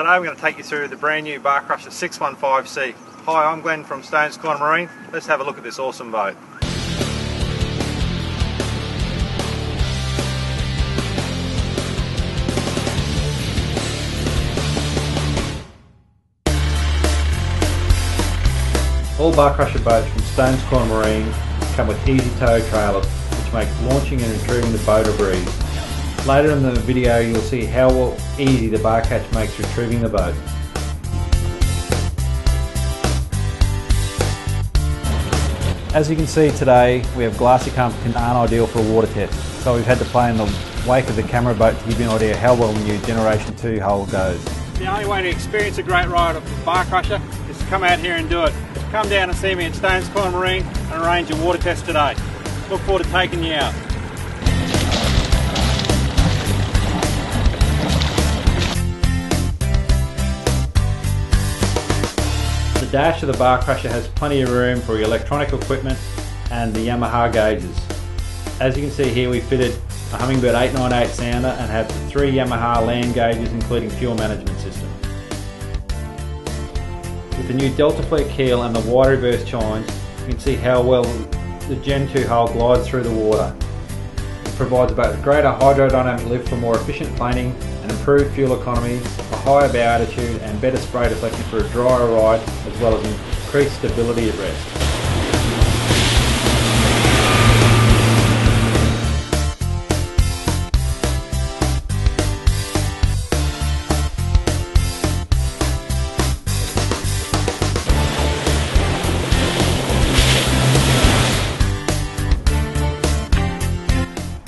Today I'm going to take you through the brand new Bar Crusher 615C. Hi, I'm Glenn from Stones Corner Marine. Let's have a look at this awesome boat. All Bar Crusher boats from Stones Corner Marine come with easy tow trailers which make launching and retrieving the boat a breeze. Later in the video you'll see how easy the bar catch makes retrieving the boat. As you can see today we have glassy comfort aren't ideal for a water test so we've had to play in the wake of the camera boat to give you an idea how well the new Generation 2 hull goes. The only way to experience a great ride of the Bar Crusher is to come out here and do it. Come down and see me at Stones Corner Marine and arrange a water test today. Look forward to taking you out. Dash of the bar crusher has plenty of room for your electronic equipment and the Yamaha gauges. As you can see here we fitted a Humminbird 898 sounder and have three Yamaha land gauges including fuel management system. With the new Delta Plate keel and the wide reverse chines you can see how well the Gen 2 hull glides through the water. Provides both greater hydrodynamic lift for more efficient planing and improved fuel economy, a higher bow attitude and better spray deflection for a drier ride as well as increased stability at rest.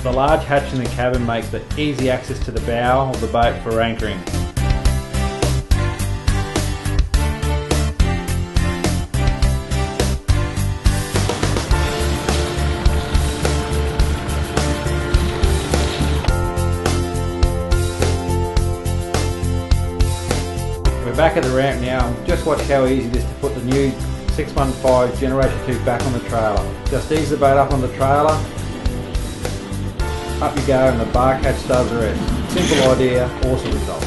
The large hatch in the cabin makes it easy access to the bow of the boat for anchoring. We're back at the ramp now. Just watch how easy it is to put the new 615 Generation 2 back on the trailer. Just ease the boat up on the trailer up you go and the bar catch does the rest. Simple idea, awesome result.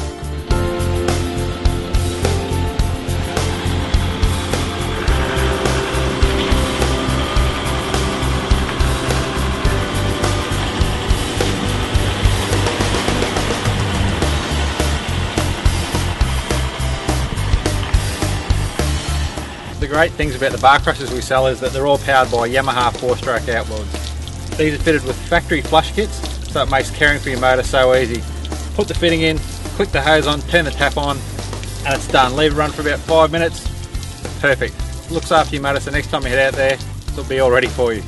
The great things about the bar crushers we sell is that they're all powered by Yamaha 4-stroke outboards. These are fitted with factory flush kits, so it makes caring for your motor so easy. Put the fitting in, click the hose on, turn the tap on, and it's done. Leave it run for about five minutes. Perfect. Looks after your motor, so next time you head out there, it'll be all ready for you.